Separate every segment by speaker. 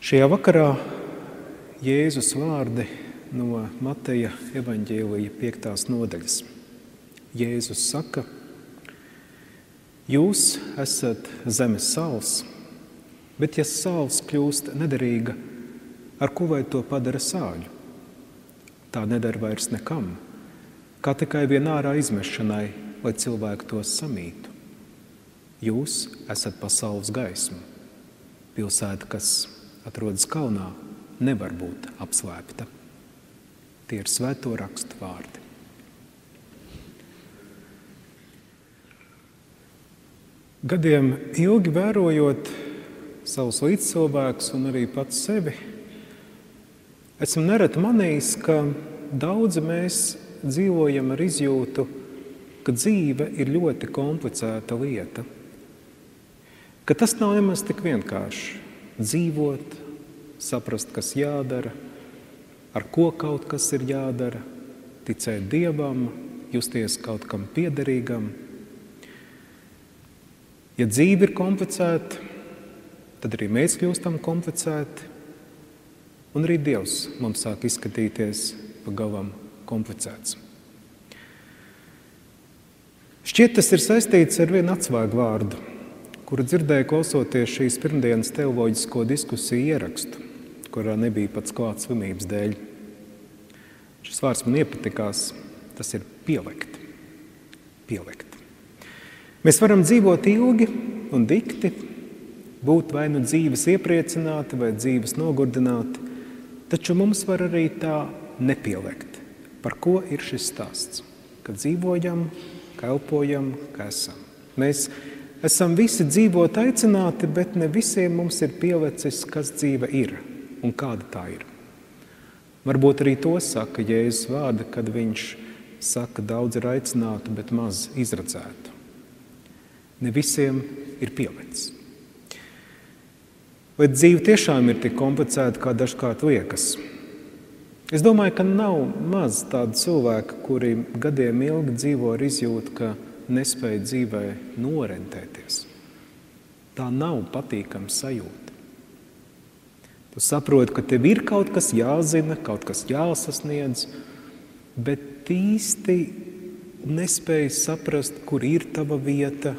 Speaker 1: Šajā vakarā Jēzus vārdi no Mateja evaņģēlīja piektās nodaļas. Jēzus saka, jūs esat zemes sāls, bet ja sāls kļūst nederīga, ar ko vai to padara sāļu? Tā nedara vairs nekam, kā tikai vienā izmešanai, lai cilvēki tos samītu. Jūs esat pasaules gaisma. Pilsēta, kas atrodas kalnā, nevar būt apslēpta. Tie ir svēto rakstu vārdi. Gadiem ilgi vērojot savus līdzcilvēkus un arī pats sevi, esmu nereti manījis, ka daudzi mēs dzīvojam ar izjūtu, ka dzīve ir ļoti komplicēta lieta. Ka tas nav nemaz tik vienkārši dzīvot, saprast, kas jādara, ar ko kaut kas ir jādara, ticēt Dievam, justies kaut kam piederīgam. Ja dzīve ir komplicēta, tad arī mēs kļūstam komplicēti, un arī Dievs mums sāk izskatīties pagalam komplicēts. Šķiet, tas ir saistīts ar vienu atsvaigu vārdu, kuru dzirdēju klausoties šīs pirmdienas teoloģisko diskusiju ierakstu, kurā nebija pats klāts slimības dēļ. Šis vārds man iepatikās, tas ir pielikt. pielikt. Mēs varam dzīvot ilgi un dikti, būt vai nu dzīves iepriecināti, vai dzīves nogurdināti, taču mums var arī tā nepielikt. Par ko ir šis stāsts? Kad dzīvojam, ka elpojam, ka esam. Mēs esam visi dzīvot aicināti, bet ne visiem mums ir pielicis, kas dzīve ir un kāda tā ir. Varbūt arī to saka Jēzus vārda, kad viņš saka, daudz ir aicinātu, bet maz izredzētu. Ne visiem ir pielicis. Vai dzīve tiešām ir tik komplicēta, kā dažkārt liekas? Es domāju, ka nav maz tādu cilvēku, kuri gadiem ilgi dzīvo ar izjūtu, ka viņi nespēja dzīvē norentēties. Tā nav patīkama sajūta. Tu saproti, ka tev ir kaut kas jāzina, kaut kas jāsasniedz, bet īsti nespēji saprast, kur ir tava vieta,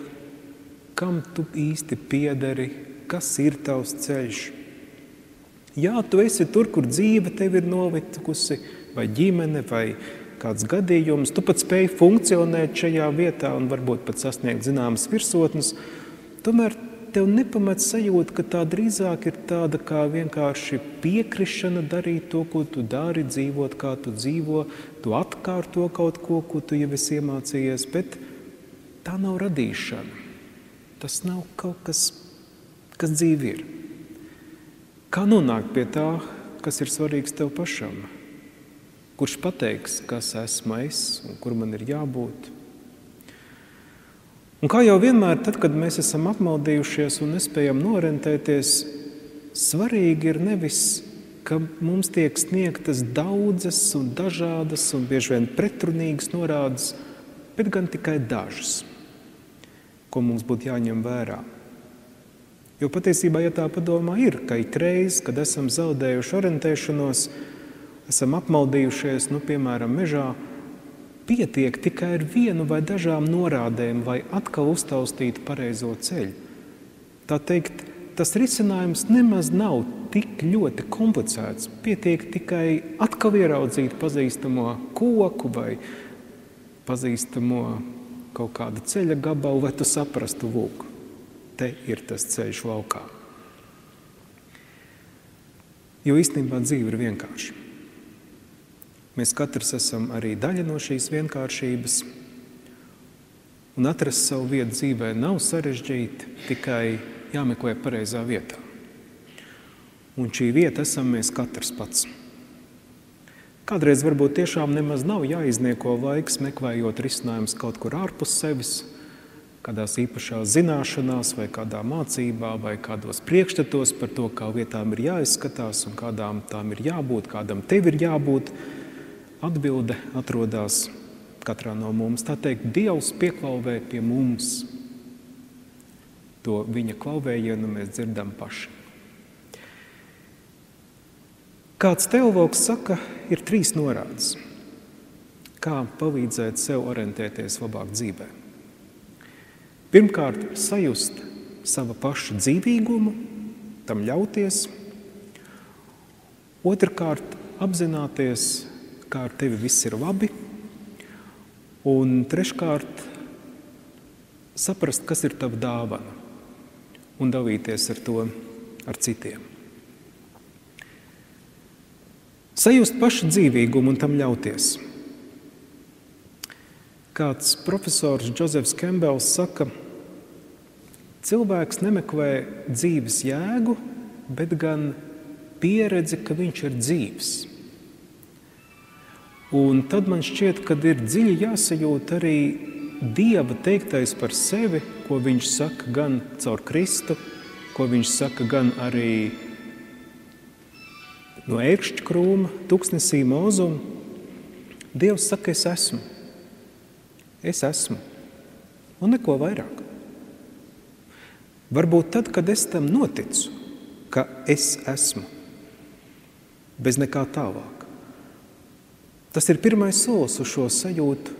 Speaker 1: kam tu īsti piederi, kas ir tavs ceļš. Jā, tu esi tur, kur dzīve tev ir novitusi, vai ģimene, vai ģimene kāds gadījums, tu pat spēj funkcionēt šajā vietā un varbūt pat sasniegt zināmas virsotnes, tomēr tev nepamet sajūta, ka tā drīzāk ir tāda kā vienkārši piekrišana darīt to, ko tu dari, dzīvot, kā tu dzīvo, tu atkārto kaut ko, ko tu jau esi iemācījies, bet tā nav radīšana. Tas nav kaut kas, kas dzīvi ir. Kā nonākt pie tā, kas ir svarīgs tev pašam? Kurš pateiks, kas esmu es un kur man ir jābūt. Un kā jau vienmēr, tad, kad mēs esam apmaldījušies un nespējam norentēties, svarīgi ir nevis, ka mums tiek sniegtas daudzas un dažādas un bieži vien pretrunīgas norādes, bet gan tikai dažas, ko mums būtu jāņem vērā. Jo patiesībā, ja tā padomā, ir, ka ik reiz, kad esam zaudējuši orientēšanos, esam apmaldījušies, nu, piemēram, mežā, pietiek tikai ar vienu vai dažām norādēm, lai atkal uztaustītu pareizo ceļu. Tā teikt, tas risinājums nemaz nav tik ļoti komplicēts. Pietiek tikai atkal ieraudzīt pazīstamo koku vai pazīstamo kaut kādu ceļa gabalu, lai tu saprastu, lūk, te ir tas ceļš laukā. Jo īstenībā dzīve ir vienkārša. Mēs katrs esam arī daļa no šīs vienkāršības. Un atrast savu vietu dzīvē nav sarežģīti, tikai jāmeklē pareizā vietā. Un šī vieta esam mēs katrs pats. Kādreiz varbūt tiešām nemaz nav jāiznieko laiks, meklējot risinājumus kaut kur ārpus sevis, kādās īpašās zināšanās, vai kādā mācībā, vai kādos priekšstatos par to, kā lietām ir jāizskatās un kādām tām ir jābūt, kādam tev ir jābūt. Atbilde atrodas katrā no mums. Tā teikt, Dievs pieklauvē pie mums. To viņa klauvējienu mēs dzirdam paši. Kāds teologs saka, ir trīs norādes, kā palīdzēt sev orientēties labāk dzīvē. Pirmkārt, sajust sava paša dzīvīgumu, tam ļauties. Otrakārt, apzināties, kā ar tevi viss ir labi. Un treškārt, saprast, kas ir tava dāvana un dalīties ar to ar citiem. Sajust pašu dzīvīgumu un tam ļauties. Kāds profesors Džozefs Kembels saka, cilvēks nemeklē dzīves jēgu, bet gan pieredzi, ka viņš ir dzīves. Un tad man šķiet, ka ir dziļi jāsajūt arī Dieva teiktais par sevi, ko viņš saka gan caur Kristu, ko viņš saka gan arī no ērkšķa krūma, tuksnesī mūzuma. Dievs saka, es esmu. Es esmu. Un neko vairāk. Varbūt tad, kad es tam noticu, ka es esmu, bez nekā tālāk. Tas ir pirmais solis uz šo sajūtu,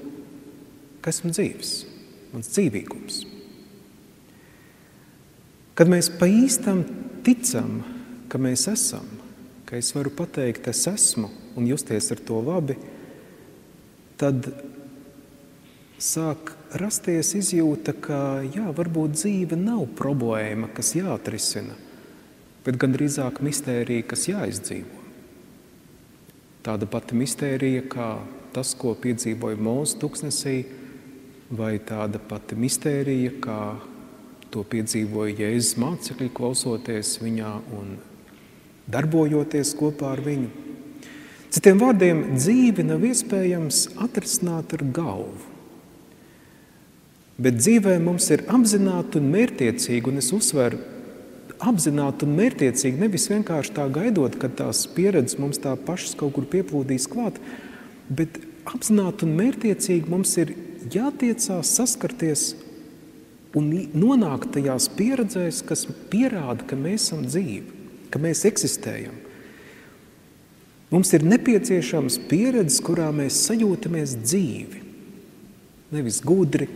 Speaker 1: ka esmu dzīves, mans dzīvīgums. Kad mēs pa īstam ticam, ka mēs esam, ka es varu pateikt, es esmu un justies ar to labi, tad sāk rasties izjūta, ka jā, varbūt dzīve nav problēma, kas jāatrisina, bet gan drīzāk mistērija, kas jāizdzīvo. Tāda pati mistērija, kā tas, ko piedzīvoja Mūsu tuksnesī, vai tāda pati mistērija, kā to piedzīvoja Jēzus mācekļi, klausoties viņā un darbojoties kopā ar viņu. Citiem vārdiem, dzīvi nav iespējams atrisināt ar galvu. Bet dzīvē mums ir apzināti un mērķiecīgi, un es uzsveru, apzināti un mērķiecīgi, nevis vienkārši tā gaidot, ka tās pieredzes mums tā pašas kaut kur pieplūdīs klāt, bet apzināti un mērķiecīgi mums ir jātiecās saskarties un nonākt tajās pieredzēs, kas pierāda, ka mēs esam dzīvi, ka mēs eksistējam. Mums ir nepieciešams pieredzes, kurā mēs sajūtamies dzīvi. Nevis gudri,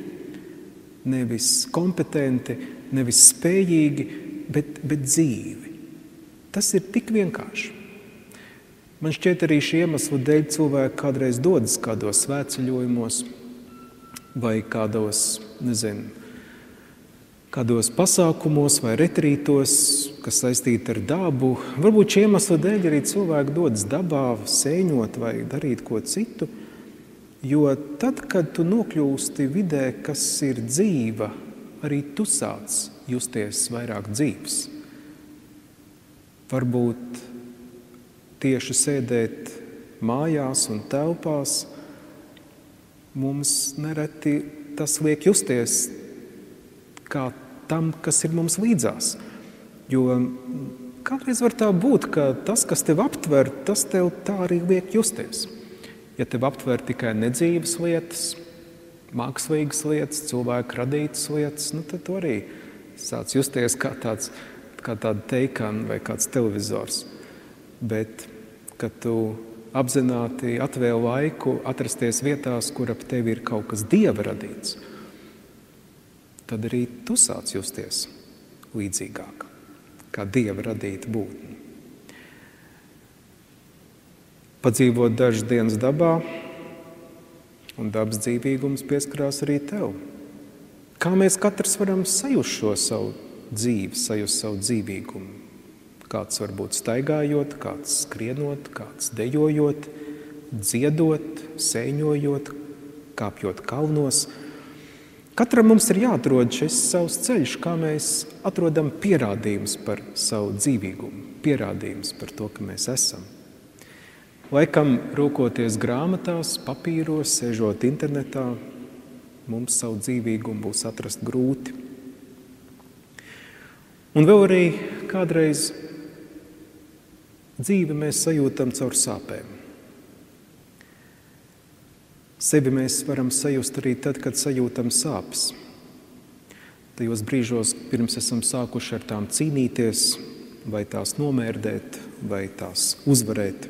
Speaker 1: nevis kompetenti, nevis spējīgi, bet, bet dzīvi. Tas ir tik vienkārši. Man šķiet, arī šī iemesla dēļ cilvēki kādreiz dodas kādos svētceļojumos, vai kādos, nezinu, kādos pasākumos vai retrītos, kas saistīti ar dabu. Varbūt šī iemesla dēļ arī cilvēki dodas dabā, sēņot vai darīt ko citu. Jo tad, kad tu nokļūsti vidē, kas ir dzīva, arī tu sāc justies vairāk dzīves. Varbūt tieši sēdēt mājās un telpās, mums nereti tas liek justies kā tam, kas ir mums līdzās. Jo kādreiz var tā būt, ka tas, kas tev aptver, tas tev tā arī liek justies. Ja tev aptver tikai nedzīves lietas, mākslīgas lietas, cilvēku radītas lietas, nu, tad tu arī sāc justies kā tāds kā tāda teikana vai kāds televizors. Bet, kad tu apzināti atvēl laiku atrasties vietās, kur ap tevi ir kaut kas dieva radīts, tad arī tu sāc justies līdzīgāk, kā dieva radīta būtne. Padzīvot dažas dienas dabā, un dabas dzīvīgums pieskarās arī tev. Kā mēs katrs varam sajust šo savu dzīvi, sajust savu dzīvīgumu? Kāds varbūt staigājot, kāds skrienot, kāds dejojot, dziedot, sēņojot, kāpjot kalnos. Katram mums ir jāatrod šis savs ceļš, kā mēs atrodam pierādījumus par savu dzīvīgumu, pierādījumus par to, ka mēs esam. Laikam, rūkoties grāmatās, papīros, sēžot internetā, mums savu dzīvīgumu būs atrast grūti. Un vēl arī kādreiz Dzīvi mēs sajūtam caur sāpēm. Sevi mēs varam sajust arī tad, kad sajūtam sāpes. Tajos brīžos, pirms esam sākuši ar tām cīnīties, vai tās nomērdēt, vai tās uzvarēt.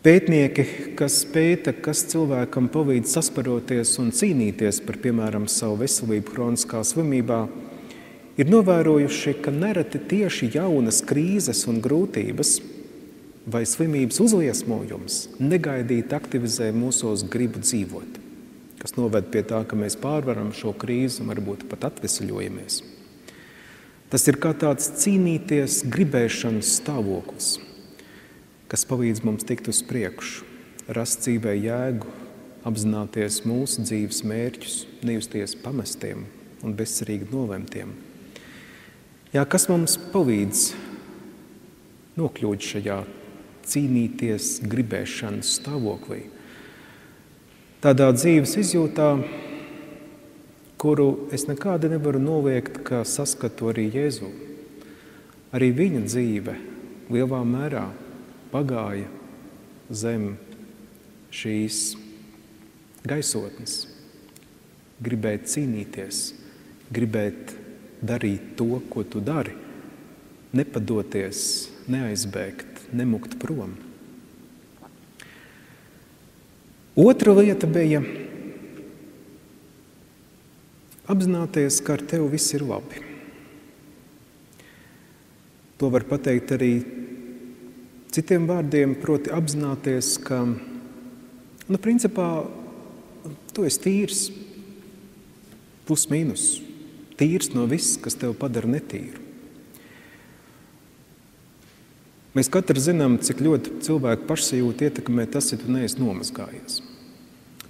Speaker 1: Pētnieki, kas pēta, kas cilvēkam palīdz sasparoties un cīnīties par, piemēram, savu veselību kroniskā slimībā, ir novērojuši, ka nereti tieši jaunas krīzes un grūtības vai slimības uzliesmojums negaidīt aktivizē mūsos gribu dzīvot, kas noved pie tā, ka mēs pārvaram šo krīzi un varbūt pat atvesaļojamies. Tas ir kā tāds cīnīties gribēšanas stāvoklis – kas palīdz mums tikt uz priekšu, rast dzīvē jēgu, apzināties mūsu dzīves mērķus, nejusties pamestiem un bezcerīgi nolemtiem. Jā, kas mums palīdz nokļūt šajā cīnīties gribēšanas stāvoklī? Tādā dzīves izjūtā, kuru es nekādi nevaru noliegt, ka saskatu arī Jēzu. Arī viņa dzīve lielā mērā pagāja zem šīs gaisotnes, gribēt cīnīties, gribēt darīt to, ko tu dari, nepadoties, neaizbēgt, nemukt prom. Otra lieta bija apzināties, ka ar tevi viss ir labi. To var pateikt arī Citiem vārdiem, proti, apzināties, ka nu, principā, tu esi tīrs, plus mīnus, tīrs no viss, kas tev padara netīru. Mēs katrs zinām, cik ļoti cilvēku pašsajūta ietekmē tas, ja tu neesi nomazgājies,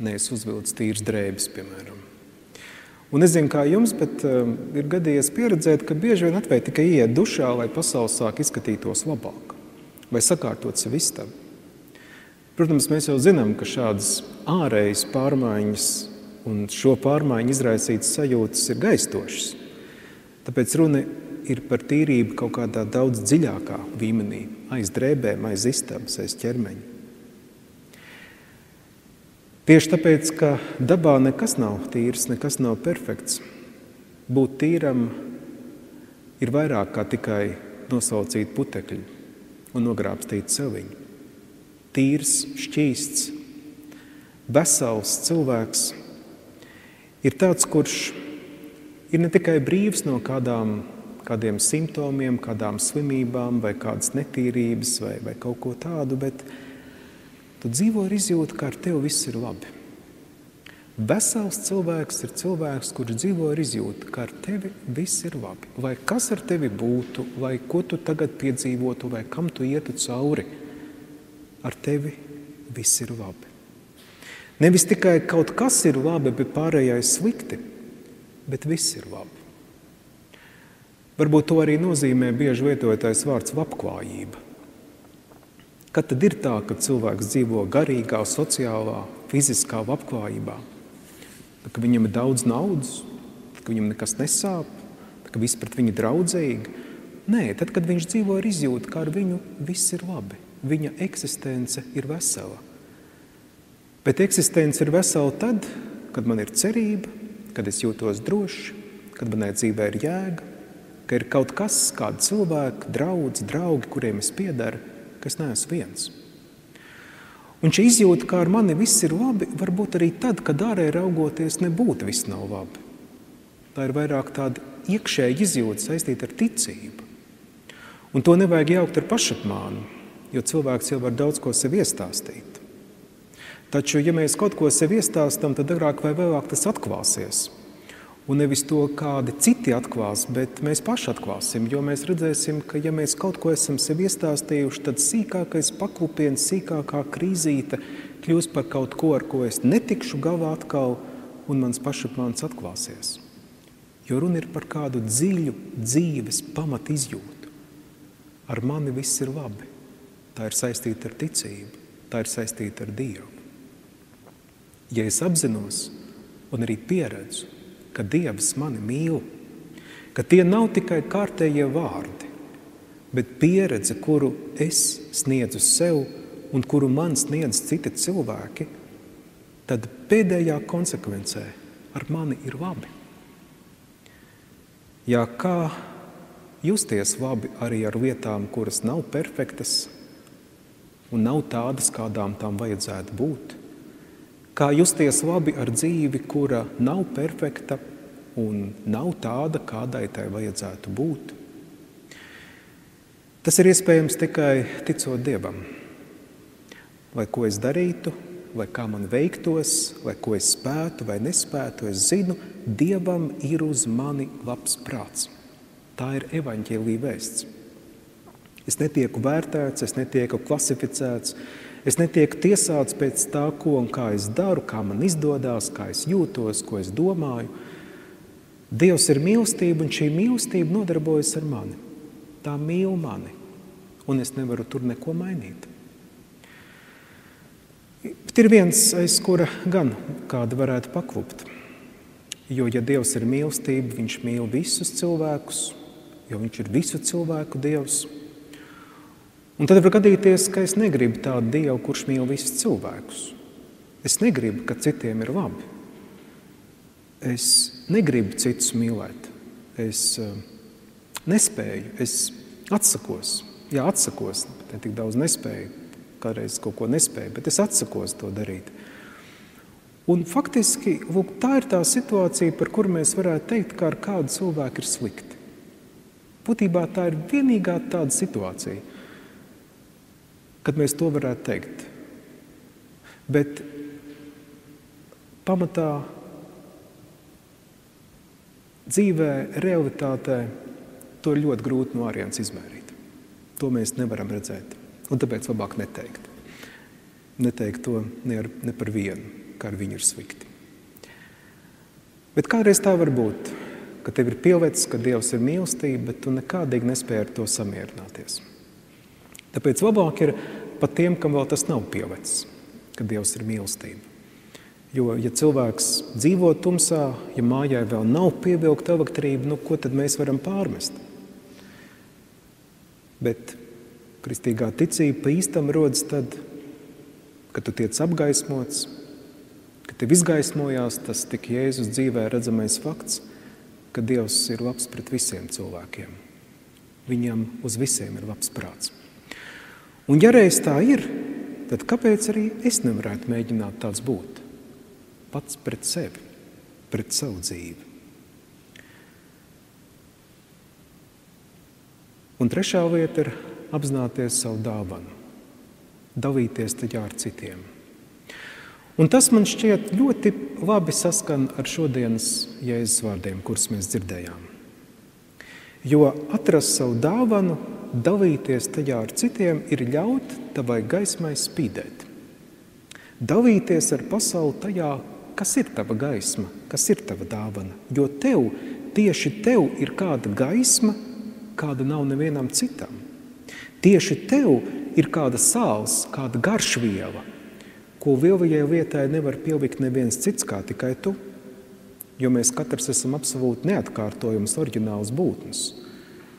Speaker 1: neesi uzvilcis tīras drēbes, piemēram. Un es zinu, kā jums, bet uh, ir gadījies pieredzēt, ka bieži vien atvērt tikai iet dušā, lai pasaules sāk izskatītos labāk vai sakārtot sev istabu. Protams, mēs jau zinām, ka šādas ārējas pārmaiņas un šo pārmaiņu izraisītas sajūtas ir gaistošas. Tāpēc runa ir par tīrību kaut kādā daudz dziļākā līmenī, aiz drēbēm, aiz istabas, aiz ķermeņa. Tieši tāpēc, ka dabā nekas nav tīrs, nekas nav perfekts, būt tīram ir vairāk kā tikai nosaucīt putekļi un nogrābstīt seviņu. Tīrs, šķīsts, vesels cilvēks ir tāds, kurš ir ne tikai brīvs no kādām, kādiem simptomiem, kādām slimībām vai kādas netīrības vai, vai kaut ko tādu, bet tu dzīvo ar izjūtu, ka ar tevi viss ir labi. Vesels cilvēks ir cilvēks, kurš dzīvo ar izjūtu, ka ar tevi viss ir labi. Lai kas ar tevi būtu, lai ko tu tagad piedzīvotu, vai kam tu ietu cauri, ar tevi viss ir labi. Nevis tikai kaut kas ir labi, bet pārējais slikti, bet viss ir labi. Varbūt to arī nozīmē bieži lietotais vārds labklājība. Kad tad ir tā, ka cilvēks dzīvo garīgā, sociālā, fiziskā labklājībā? Tad, kad viņam ir daudz naudas, tad, kad viņam nekas nesāp, tad, kad viss pret viņu draudzīgi. Nē, tad, kad viņš dzīvo ar izjūtu, ka ar viņu viss ir labi, viņa eksistence ir vesela. Bet eksistence ir vesela tad, kad man ir cerība, kad es jūtos droši, kad manai dzīvē ir jēga, ka ir kaut kas, kādi cilvēki, draugi, draugi, kuriem es piedaru, kas neesmu viens. Un šī izjūta, ka ar mani viss ir labi, varbūt arī tad, kad ārēji raugoties, nebūtu viss nav labi. Tā ir vairāk tāda iekšēja izjūta saistīta ar ticību. Un to nevajag jaukt ar pašapmānu, jo cilvēks jau var daudz ko sev iestāstīt. Taču, ja mēs kaut ko sev iestāstām, tad agrāk vai vēlāk tas atklāsies. Un nevis to kādi citi atklās, bet mēs paši atklāsim. Jo mēs redzēsim, ka ja mēs kaut ko esam sev iestāstījuši, tad sīkākais paklupiens, sīkākā krīzīte kļūs par kaut ko, ar ko es netikšu galā atkal, un mans pašapmāns atklāsies. Jo runa ir par kādu dziļu dzīves pamat izjūtu. Ar mani viss ir labi. Tā ir saistīta ar ticību, tā ir saistīta ar Dievu. Ja es apzinos un arī pieredzu, ka Dievs mani mīl, ka tie nav tikai kārtējie vārdi, bet pieredze, kuru es sniedzu sev un kuru man sniedz citi cilvēki, tad pēdējā konsekvencē ar mani ir labi. Jā, kā justies labi arī ar lietām, kuras nav perfektas un nav tādas, kādām tām vajadzētu būt. Kā justies labi ar dzīvi, kura nav perfekta un nav tāda, kādai tai vajadzētu būt. Tas ir iespējams tikai ticot Dievam. Lai ko es darītu, lai kā man veiktos, lai ko es spētu vai nespētu, es zinu, Dievam ir uz mani labs prāts. Tā ir evaņģēlīja vēsts. Es netieku vērtēts, es netieku klasificēts, es netieku tiesāts pēc tā, ko un kā es daru, kā man izdodas, kā es jūtos, ko es domāju. Dievs ir mīlestība, un šī mīlestība nodarbojas ar mani. Tā mīl mani, un es nevaru tur neko mainīt. Bet ir viens, aiz kura gan kāda varētu paklupt. Jo, ja Dievs ir mīlestība, Viņš mīl visus cilvēkus, jo Viņš ir visu cilvēku Dievs. Un tad var gadīties, ka es negribu tādu Dievu, kurš mīl visus cilvēkus. Es negribu, ka citiem ir labi. Es negribu citus mīlēt. Es uh, nespēju, es atsakos. Jā, atsakos, ne tik daudz nespēju kādreiz kaut ko nespēju, bet es atsakos to darīt. Un faktiski lūk, tā ir tā situācija, par kuru mēs varētu teikt, ka ar kādu cilvēku ir slikti. Būtībā tā ir vienīgā tāda situācija, kad mēs to varētu teikt. Bet pamatā dzīvē, realitātē, to ir ļoti grūti no ārienes izmērīt. To mēs nevaram redzēt. Un tāpēc labāk neteikt. Neteikt to ne, ar, ne par vienu, kā ar viņu ir slikti. Bet kādreiz tā var būt, ka tev ir pilvēts, ka Dievs ir mīlestība, bet tu nekādīgi nespēji ar to samierināties. Tāpēc labāk ir pat tiem, kam vēl tas nav pilvēts, ka Dievs ir mīlestība. Jo, ja cilvēks dzīvo tumsā, ja mājā vēl nav pievilkta elektrība, nu, ko tad mēs varam pārmest? Bet Kristīgā ticība īstam rodas tad, kad tu tiec apgaismots, kad tev izgaismojās tas tik Jēzus dzīvē redzamais fakts, ka Dievs ir labs pret visiem cilvēkiem. Viņam uz visiem ir labs prāts. Un ja reiz tā ir, tad kāpēc arī es nevarētu mēģināt tāds būt? Pats pret sevi, pret savu dzīvi. Un trešā lieta ir apzināties savu dāvanu, dalīties tajā ar citiem. Un tas man šķiet ļoti labi saskan ar šodienas jēzus vārdiem, kurus mēs dzirdējām. Jo atrast savu dāvanu, dalīties tajā ar citiem, ir ļaut tavai gaismai spīdēt. Dalīties ar pasauli tajā, kas ir tava gaisma, kas ir tava dāvana. Jo tev, tieši tev ir kāda gaisma, kāda nav nevienam citam. Tieši tev ir kāda sāls, kāda garšviela, ko vilvijai lietai nevar pielikt neviens cits kā tikai tu. Jo mēs katrs esam absolūti neatkārtojums, oriģināls būtnes.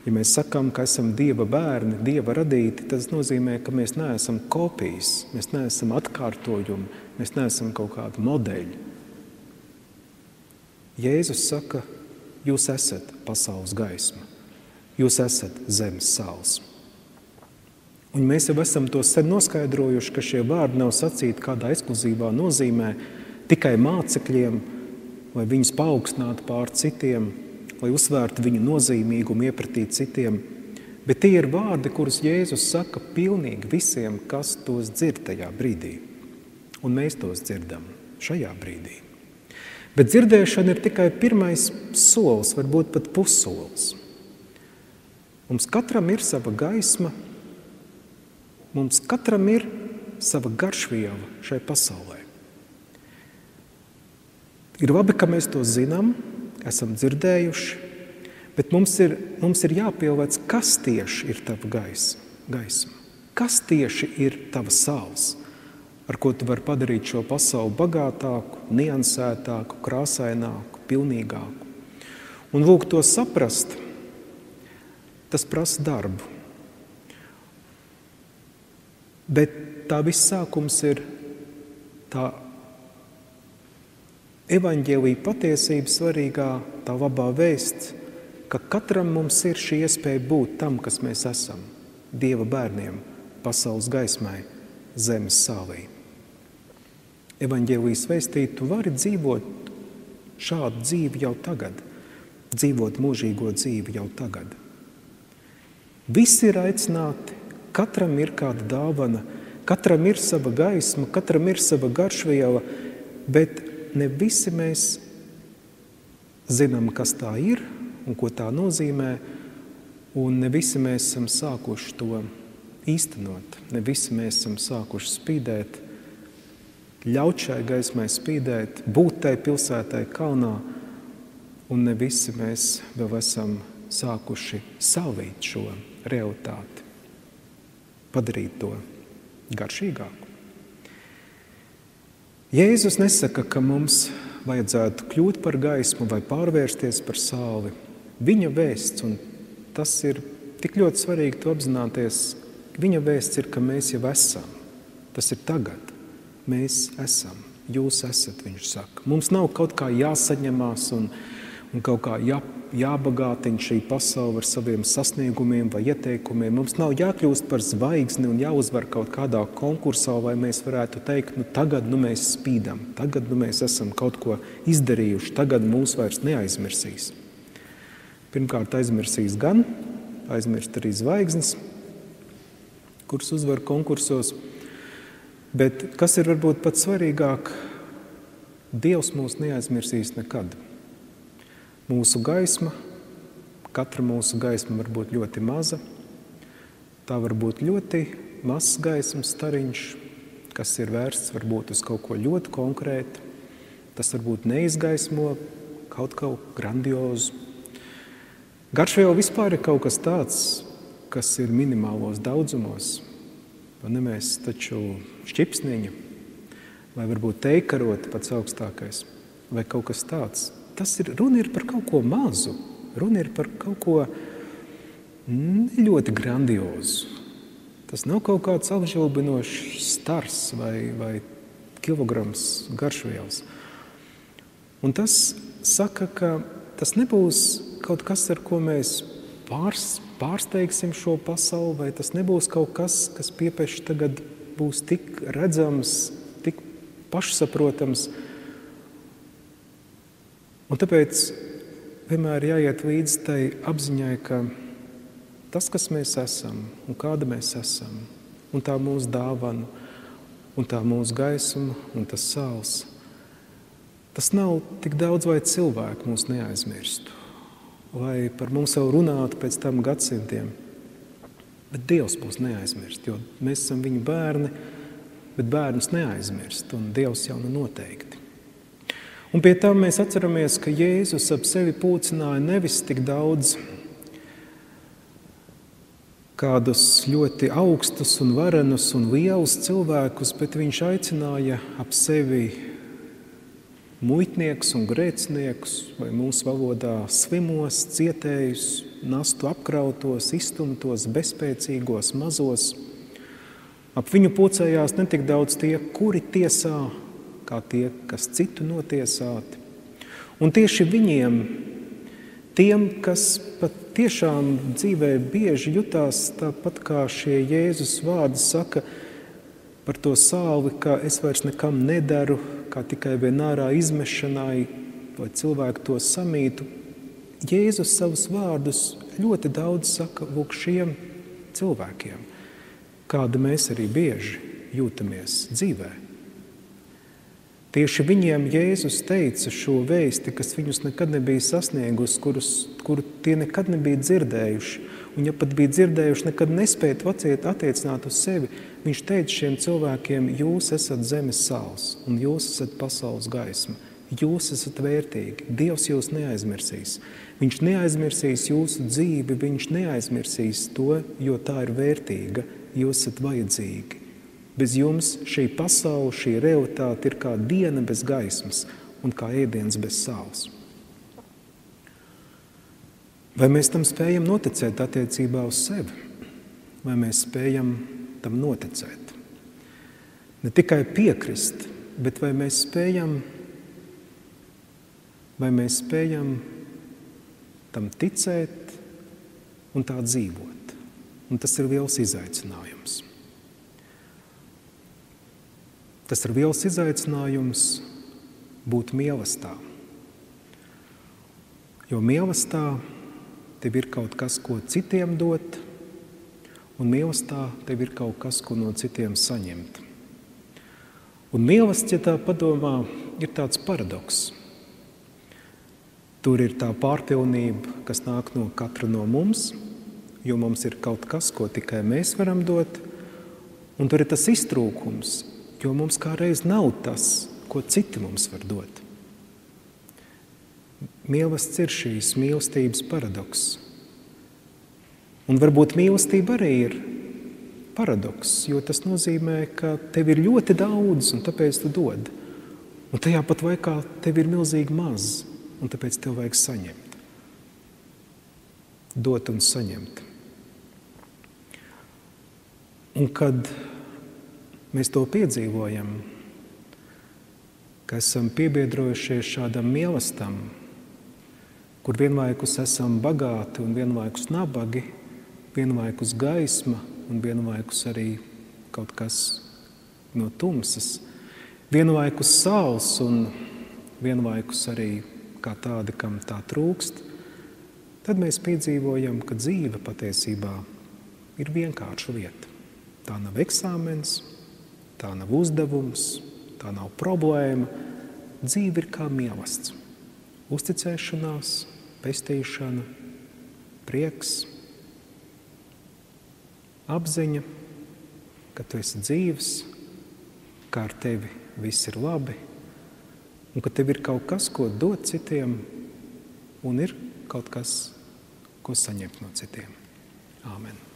Speaker 1: Ja mēs sakām, ka esam Dieva bērni, Dieva radīti, tas nozīmē, ka mēs neesam kopijas, mēs neesam atkārtojumi, mēs neesam kaut kādi modeļi. Jēzus saka, jūs esat pasaules gaisma, jūs esat zemes sāls. Un mēs jau esam to sen noskaidrojuši, ka šie vārdi nav sacīti kādā ekskluzīvā nozīmē tikai mācekļiem, lai viņus paaugstinātu pār citiem, lai uzsvērtu viņu nozīmīgumu, iepratītu citiem. Bet tie ir vārdi, kurus Jēzus saka pilnīgi visiem, kas tos dzird tajā brīdī. Un mēs tos dzirdam šajā brīdī. Bet dzirdēšana ir tikai pirmais solis, varbūt pat pussolis. Mums katram ir sava gaisma, Mums katram ir sava garšviela šai pasaulē. Ir labi, ka mēs to zinām, esam dzirdējuši, bet mums ir, mums ir jāpielāc, kas tieši ir tava gaisa, gaisma. Kas tieši ir tava sāls, ar ko tu vari padarīt šo pasauli bagātāku, niansētāku, krāsaināku, pilnīgāku. Un lūk, to saprast, tas prasa darbu. Bet tā viss sākums ir tā evaņģēlīja patiesība svarīgā, tā labā vēsts, ka katram mums ir šī iespēja būt tam, kas mēs esam, Dieva bērniem, pasaules gaismai, zemes sāvī. Evanģēlijas vēstīt, tu vari dzīvot šādu dzīvi jau tagad, dzīvot mūžīgo dzīvi jau tagad. Visi ir aicināti, katram ir kāda dāvana, katram ir sava gaisma, katram ir sava garšviela, bet ne visi mēs zinām, kas tā ir un ko tā nozīmē, un ne visi mēs esam sākuši to īstenot. Ne visi mēs esam sākuši spīdēt, ļaut šai gaismai spīdēt, būt tai pilsētai kalnā, un ne visi mēs vēl esam sākuši salvīt šo realitāti, padarīt to garšīgāku. Jēzus nesaka, ka mums vajadzētu kļūt par gaismu vai pārvērsties par sāli. Viņa vēsts, un tas ir tik ļoti svarīgi to apzināties, viņa vēsts ir, ka mēs jau esam. Tas ir tagad. Mēs esam. Jūs esat, viņš saka. Mums nav kaut kā jāsaņemās un, un kaut kā jāpārāk jābagātina šī pasaule ar saviem sasniegumiem vai ieteikumiem. Mums nav jākļūst par zvaigzni un jāuzvar kaut kādā konkursā, vai mēs varētu teikt, nu tagad nu mēs spīdam, tagad nu mēs esam kaut ko izdarījuši, tagad mūs vairs neaizmirsīs. Pirmkārt, aizmirsīs gan, aizmirst arī zvaigznes, kuras uzvar konkursos, bet kas ir varbūt pats svarīgāk, Dievs mūs neaizmirsīs nekad. Mūsu gaisma, katra mūsu gaisma var būt ļoti maza. Tā var būt ļoti mazs gaismas stariņš, kas ir vērsts varbūt uz kaut ko ļoti konkrētu. Tas varbūt neizgaismo kaut ko grandiozu. Garšviela vispār ir kaut kas tāds, kas ir minimālos daudzumos. Ne mēs taču šķipsniņa vai varbūt teikarot pats augstākais vai kaut kas tāds tas ir runa ir par kaut ko mazu. Runa ir par kaut ko ļoti grandiozu. Tas nav kaut kāds apžēlbinošs stars vai, vai kilograms garšvielas. Un tas saka, ka tas nebūs kaut kas, ar ko mēs pārs, pārsteigsim šo pasauli, vai tas nebūs kaut kas, kas piepieši tagad būs tik redzams, tik pašsaprotams, Un tāpēc vienmēr jāiet līdzi tai apziņai, ka tas, kas mēs esam un kāda mēs esam, un tā mūsu dāvana, un tā mūsu gaisma un tas sāls, tas nav tik daudz, vai cilvēki mūs neaizmirstu, vai par mums jau runātu pēc tam gadsimtiem. Bet Dievs mūs neaizmirst, jo mēs esam viņa bērni, bet bērnus neaizmirst, un Dievs jau nu noteikti. Un pie tam mēs atceramies, ka Jēzus ap sevi pulcināja nevis tik daudz kādus ļoti augstus un varenus un lielus cilvēkus, bet viņš aicināja ap sevi muitniekus un grēciniekus, vai mūsu valodā slimos, cietējus, nastu apkrautos, iztumtos, bezspēcīgos, mazos. Ap viņu pulcējās ne tik daudz tie, kuri tiesā kā tie, kas citu notiesāti. Un tieši viņiem, tiem, kas pat tiešām dzīvē bieži jutās tāpat kā šie Jēzus vārdi saka par to sāli, ka es vairs nekam nedaru, kā tikai vienārā izmešanai, vai cilvēku to samītu. Jēzus savus vārdus ļoti daudz saka lūk šiem cilvēkiem, kāda mēs arī bieži jūtamies dzīvēm. Tieši viņiem Jēzus teica šo vēsti, kas viņus nekad nebija sasniegusi, kurus, kuru tie nekad nebija dzirdējuši. Un, ja pat bija dzirdējuši, nekad nespēja vaciet attiecināt uz sevi, viņš teica šiem cilvēkiem, jūs esat zemes sāls un jūs esat pasaules gaisma. Jūs esat vērtīgi. Dievs jūs neaizmirsīs. Viņš neaizmirsīs jūsu dzīvi, viņš neaizmirsīs to, jo tā ir vērtīga. Jūs esat vajadzīgi. Bez jums šī pasaule, šī realitāte ir kā diena bez gaismas un kā ēdiens bez sāls. Vai mēs tam spējam noticēt attiecībā uz sevi, vai mēs spējam tam noticēt? Ne tikai piekrist, bet vai mēs spējam, vai mēs spējam tam ticēt un tā dzīvot. Un tas ir liels izaicinājums. Tas ir liels izaicinājums būt mīlestībā. Jo mīlestībā tev ir kaut kas, ko citiem dot, un mīlestībā tev ir kaut kas, ko no citiem saņemt. Un mīlestība, ja tā padomā, ir tāds paradoks. Tur ir tā pārpilnība, kas nāk no katra no mums, jo mums ir kaut kas, ko tikai mēs varam dot, un tur ir tas iztrūkums, jo mums kā reiz nav tas, ko citi mums var dot. Mīlestība ir šīs mīlestības paradoks. Un varbūt mīlestība arī ir paradoks, jo tas nozīmē, ka tev ir ļoti daudz, un tāpēc tu dod. Un tajā pat laikā tev ir milzīgi maz, un tāpēc tev vajag saņemt. Dot un saņemt. Un kad mēs to piedzīvojam, ka esam piebiedrojušies šādam mīlestam, kur vienlaikus esam bagāti un vienlaikus nabagi, vienlaikus gaisma un vienlaikus arī kaut kas no tumsas, vienlaikus sāls un vienlaikus arī kā tāda, kam tā trūkst, tad mēs piedzīvojam, ka dzīve patiesībā ir vienkārša lieta. Tā nav eksāmens, tā nav uzdevums, tā nav problēma. Dzīve ir kā mīlestības, uzticēšanās, pestīšana, prieks, apziņa, ka tu esi dzīves, ka ar tevi viss ir labi, un ka tev ir kaut kas, ko dot citiem, un ir kaut kas, ko saņemt no citiem. Āmen!